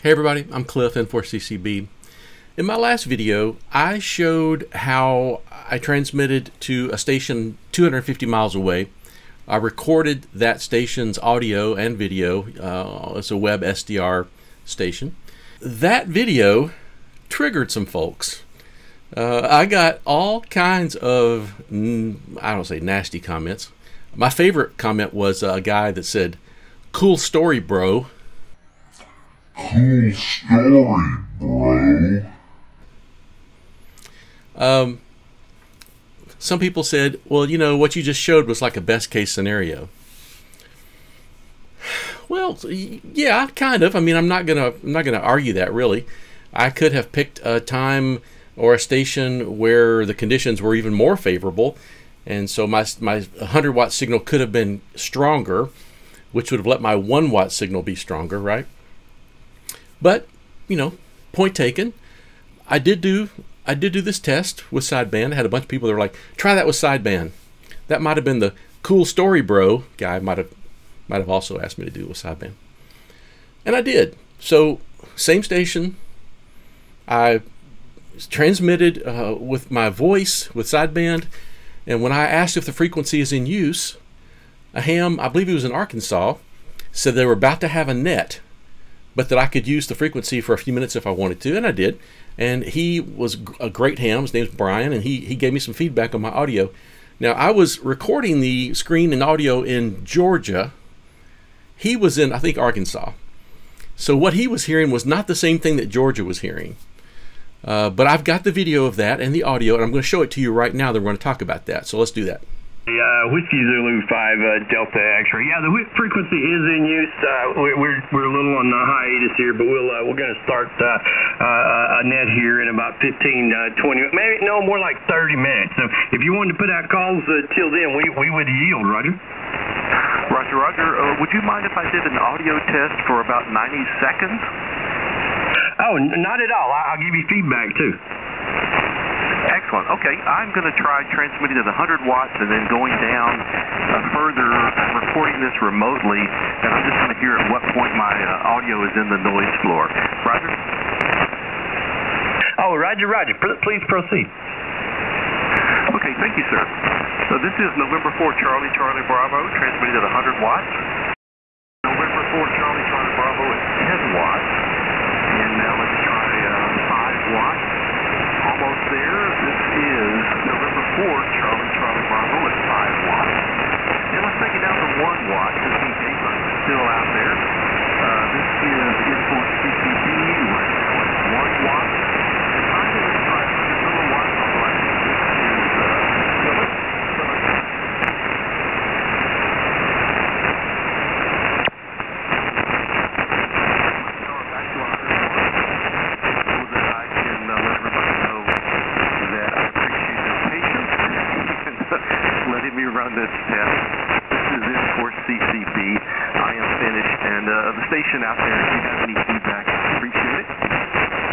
Hey everybody, I'm Cliff N4CCB. In my last video, I showed how I transmitted to a station 250 miles away. I recorded that station's audio and video. Uh, it's a web SDR station. That video triggered some folks. Uh, I got all kinds of, I don't say nasty comments. My favorite comment was a guy that said, Cool story, bro. Cool story, bro. Um, some people said, well, you know, what you just showed was like a best case scenario. Well, yeah, kind of. I mean, I'm not gonna, I'm not gonna argue that really. I could have picked a time or a station where the conditions were even more favorable, and so my my 100 watt signal could have been stronger, which would have let my one watt signal be stronger, right? But, you know, point taken. I did do I did do this test with sideband. I had a bunch of people that were like, try that with sideband. That might have been the cool story bro guy might have might have also asked me to do it with sideband. And I did. So same station. I transmitted uh, with my voice with sideband, and when I asked if the frequency is in use, a ham, I believe he was in Arkansas, said they were about to have a net but that I could use the frequency for a few minutes if I wanted to, and I did. And he was a great ham. His name's Bryan, and he he gave me some feedback on my audio. Now I was recording the screen and audio in Georgia. He was in I think Arkansas. So what he was hearing was not the same thing that Georgia was hearing. Uh, but I've got the video of that and the audio, and I'm going to show it to you right now. That we're going to talk about that. So let's do that. Uh, Whiskey Zulu 5 uh, Delta X-ray. Yeah, the frequency is in use. Uh, we're, we're a little on the hiatus here, but we'll uh, we're going to start uh, uh, a net here in about 15, uh, 20, maybe no more like 30 minutes. So if you wanted to put out calls uh, till then, we we would yield, Roger. Roger, Roger. Uh, would you mind if I did an audio test for about 90 seconds? Oh, not at all. I'll give you feedback too. Excellent. Okay, I'm going to try transmitting at 100 watts and then going down uh, further, recording this remotely, and I'm just going to hear at what point my uh, audio is in the noise floor. Roger? Oh, Roger, Roger. Please proceed. Okay, thank you, sir. So this is November 4 Charlie Charlie Bravo, transmitting at 100 watts. November 4 Charlie Charlie Bravo at 10 watts. And now let's try uh, 5 watts. Almost there. This is November 4 Charlie Charlie Bravo at 5 watts. And let's take it down to 1 watt just in case I'm still out there. Uh, this is N4 CCB right now at 1 watt. And I'm going to try a little watts, although I think this is uh, silly. So let's power back to 100 watts so that I can uh, let everybody know that I appreciate their patience and letting this test. This is N4 CCB. I am finished, and uh, the station out there, if you have any feedback, appreciate it.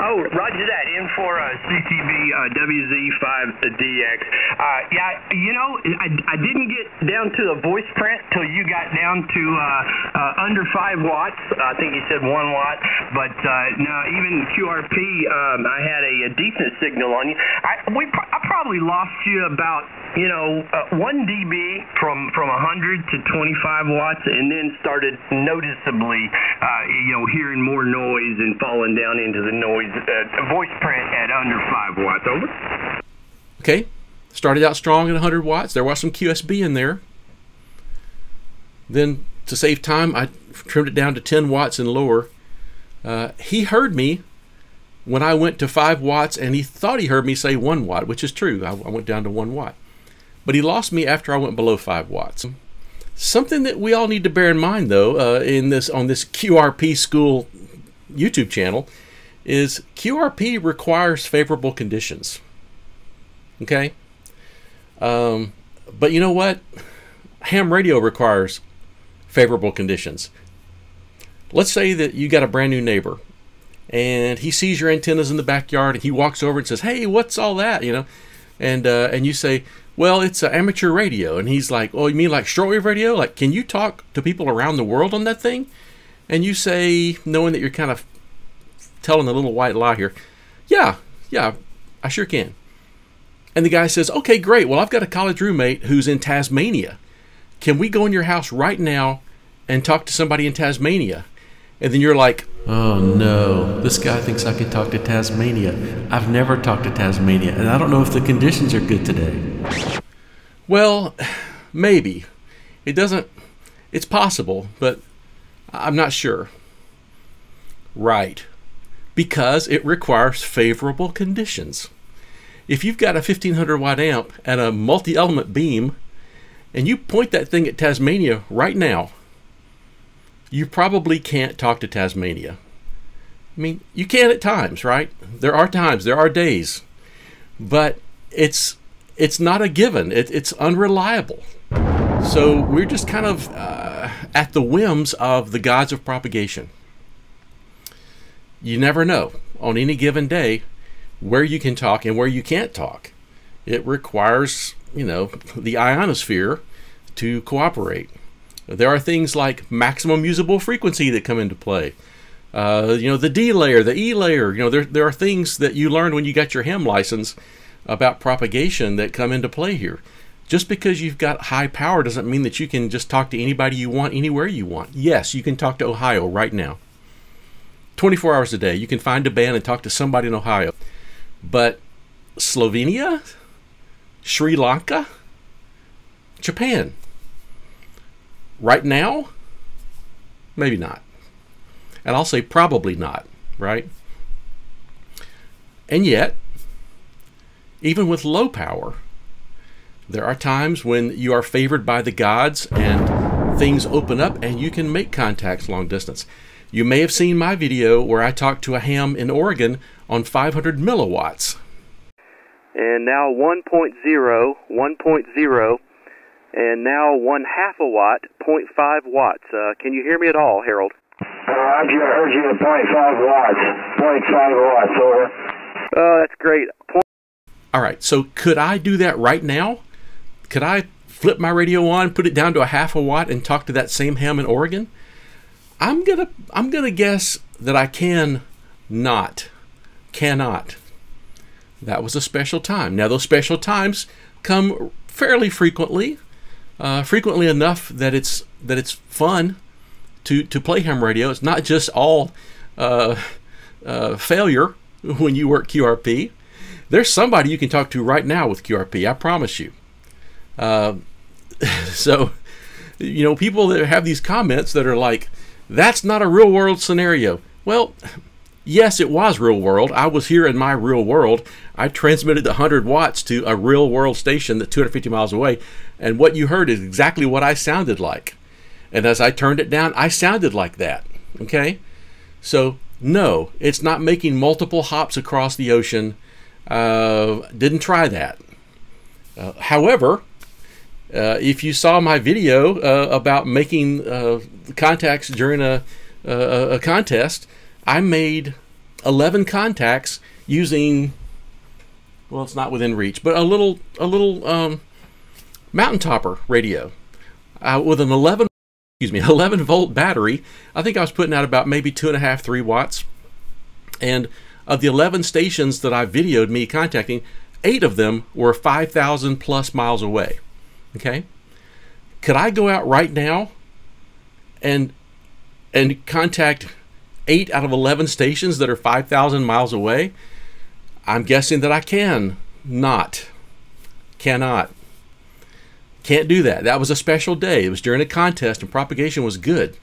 Oh, Roger that. In for uh, CCB uh, WZ5DX. Uh, yeah, you know, I, I didn't get down to a voice print till you got down to uh, uh, under 5 watts. I think you said 1 watt. But uh, no, even QRP, um, I had a, a decent signal on you. I, we, I probably lost you about, you know, uh, 1 dB from, from 100 to 25 watts and then started noticeably, uh, you know, hearing more noise and falling down into the noise uh, voice print at under 5 watts. Over. Okay, started out strong at 100 watts. There was some QSB in there. Then, to save time, I trimmed it down to 10 watts and lower. Uh, he heard me when I went to 5 watts, and he thought he heard me say 1 watt, which is true. I, I went down to 1 watt. But he lost me after I went below 5 watts. Something that we all need to bear in mind, though, uh, in this on this QRP School YouTube channel, is QRP requires favorable conditions. Okay? Um, but you know what? Ham radio requires favorable conditions. Let's say that you got a brand new neighbor and he sees your antennas in the backyard and he walks over and says, "Hey, what's all that?" you know. And uh, and you say, "Well, it's amateur radio." And he's like, "Oh, you mean like shortwave radio? Like can you talk to people around the world on that thing?" and you say, knowing that you're kind of telling a little white lie here, yeah, yeah, I sure can. And the guy says, okay, great. Well, I've got a college roommate who's in Tasmania. Can we go in your house right now and talk to somebody in Tasmania? And then you're like, oh no, this guy thinks I can talk to Tasmania. I've never talked to Tasmania, and I don't know if the conditions are good today. Well, maybe. It doesn't, it's possible, but I'm not sure. Right. Because it requires favorable conditions. If you've got a 1500 watt amp and a multi element beam, and you point that thing at Tasmania right now, you probably can't talk to Tasmania. I mean, you can at times, right? There are times, there are days, but it's it's not a given. It, it's unreliable. So we're just kind of uh, at the whims of the gods of propagation. You never know on any given day where you can talk and where you can't talk. It requires, you know, the ionosphere to cooperate. There are things like maximum usable frequency that come into play. Uh, you know, the D layer, the E layer. You know, there, there are things that you learn when you got your ham license about propagation that come into play here. Just because you've got high power doesn't mean that you can just talk to anybody you want anywhere you want. Yes, you can talk to Ohio right now. 24 hours a day. You can find a band and talk to somebody in Ohio. But Slovenia? Sri Lanka? Japan? Right now? Maybe not. And I'll say probably not, right? And yet, even with low power, there are times when you are favored by the gods and things open up and you can make contacts long distance. You may have seen my video where I talked to a ham in Oregon on 500 milliwatts. And now 1.0, 1.0, and now 1 half a watt, 0.5 watts. Uh, can you hear me at all, Harold? Uh, I heard you at 0.5 watts. 0.5 watts, over. Oh, that's great. Point All right, so could I do that right now? Could I flip my radio on, put it down to a half a watt, and talk to that same ham in Oregon? I'm gonna I'm gonna guess that I can not, cannot. That was a special time. Now those special times come fairly frequently, uh, frequently enough that it's that it's fun to to play ham radio. It's not just all uh, uh, failure when you work QRP. There's somebody you can talk to right now with QRP. I promise you. Uh, so, you know, people that have these comments that are like, "That's not a real world scenario." Well, yes, it was real world. I was here in my real world. I transmitted 100 watts to a real world station that's 250 miles away, and what you heard is exactly what I sounded like. And as I turned it down, I sounded like that. Okay? So, no, it's not making multiple hops across the ocean. Uh, didn't try that. Uh, however, uh, if you saw my video uh, about making uh, contacts during a, a, a contest, I made 11 contacts using, well, it's not within reach, but a little a little um, mountain topper radio uh, with an 11 excuse me 11 volt battery. I think I was putting out about maybe two and a half three watts, and of the 11 stations that I videoed me contacting, eight of them were 5,000 plus miles away. Okay, could I go out right now and and contact eight out of 11 stations that are 5,000 miles away? I'm guessing that I can not. Cannot. Can't do that. That was a special day. It was during a contest and propagation was good.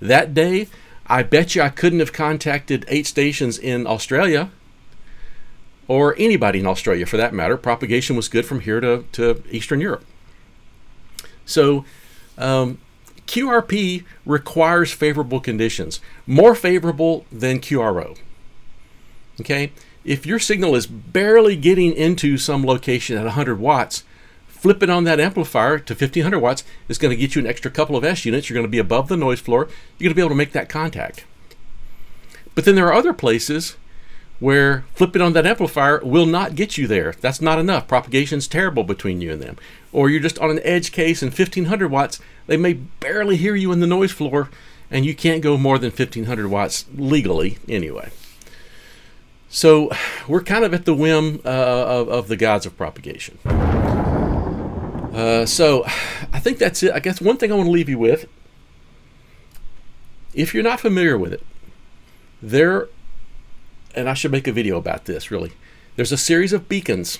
That day, I bet you I couldn't have contacted eight stations in Australia or anybody in Australia for that matter. Propagation was good from here to, to Eastern Europe. So, um, QRP requires favorable conditions, more favorable than QRO. Okay, if your signal is barely getting into some location at 100 watts, flipping on that amplifier to 1500 watts is going to get you an extra couple of S units. You're going to be above the noise floor. You're going to be able to make that contact. But then there are other places where flipping on that amplifier will not get you there. That's not enough. Propagation's terrible between you and them. Or you're just on an edge case and 1500 watts, they may barely hear you in the noise floor and you can't go more than 1500 watts legally anyway. So we're kind of at the whim uh, of, of, the gods of propagation. Uh, so I think that's it. I guess one thing I want to leave you with if you're not familiar with it, there, and I should make a video about this really, there's a series of beacons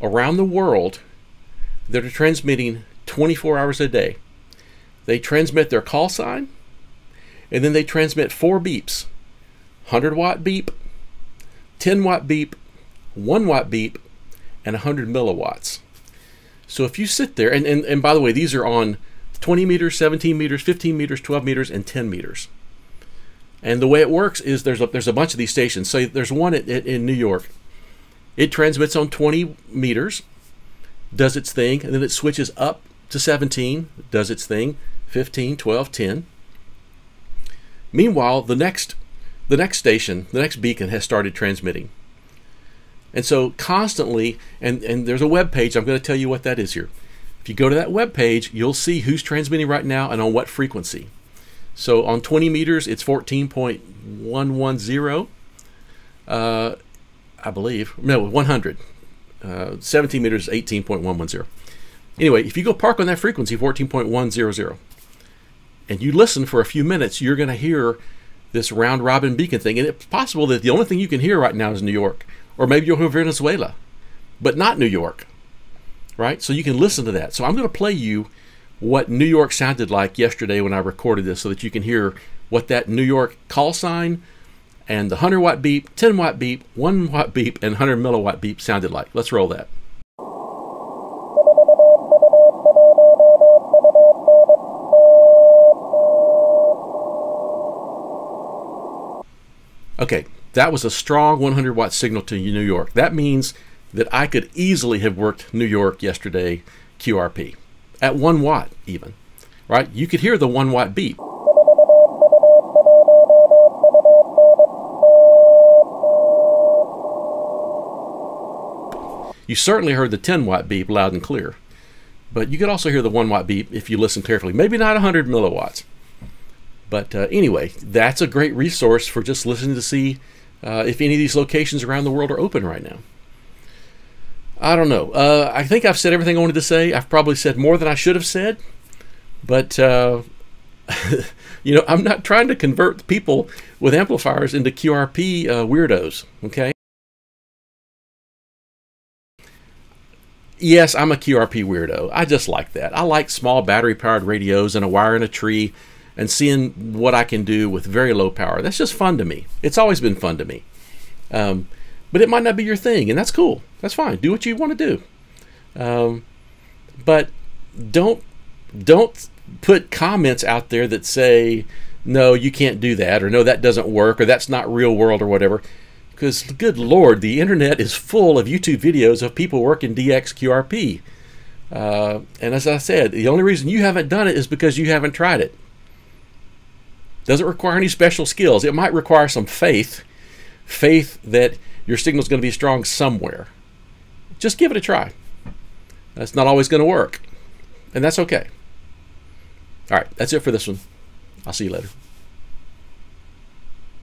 around the world that are transmitting 24 hours a day. They transmit their call sign, and then they transmit four beeps 100 watt beep, 10 watt beep, 1 watt beep, and 100 milliwatts. So if you sit there, and, and, and by the way, these are on 20 meters, 17 meters, 15 meters, 12 meters, and 10 meters. And the way it works is there's a, there's a bunch of these stations. So there's one at, at, in New York. It transmits on 20 meters, does its thing, and then it switches up to 17, does its thing, 15, 12, 10. Meanwhile, the next the next station, the next beacon has started transmitting. And so constantly, and, and there's a web page, I'm going to tell you what that is here. If you go to that web page, you'll see who's transmitting right now and on what frequency. So on 20 meters, it's 14.110, uh, I believe. No, 100. Uh, 17 meters, 18.110. Anyway, if you go park on that frequency, 14.100, and you listen for a few minutes, you're going to hear this round robin beacon thing. And it's possible that the only thing you can hear right now is New York, or maybe you'll hear Venezuela, but not New York right? So you can listen to that. So I'm going to play you what New York sounded like yesterday when I recorded this so that you can hear what that New York call sign and the 100 watt beep, 10 watt beep, 1 watt beep, and 100 milliwatt beep sounded like. Let's roll that. Okay, that was a strong 100 watt signal to New York. That means that I could easily have worked New York yesterday QRP at one watt, even. Right? You could hear the one watt beep. You certainly heard the 10 watt beep loud and clear. But you could also hear the 1 watt beep if you listen carefully. Maybe not 100 milliwatts. But uh, anyway, that's a great resource for just listening to see uh, if any of these locations around the world are open right now. I don't know. Uh, I think I've said everything I wanted to say. I've probably said more than I should have said, but uh, you know, I'm not trying to convert people with amplifiers into QRP uh, weirdos. Okay. Yes, I'm a QRP weirdo. I just like that. I like small battery powered radios and a wire in a tree and seeing what I can do with very low power. That's just fun to me. It's always been fun to me. Um, but it might not be your thing, and that's cool. That's fine. Do what you want to do. Um, but don't don't put comments out there that say no, you can't do that, or no, that doesn't work, or that's not real world, or whatever. Because good lord, the internet is full of YouTube videos of people working DXQRP. Uh, and as I said, the only reason you haven't done it is because you haven't tried it. Doesn't require any special skills. It might require some faith, faith that your signal is going to be strong somewhere. Just give it a try. That's not always going to work, and that's okay. All right, that's it for this one. I'll see you later.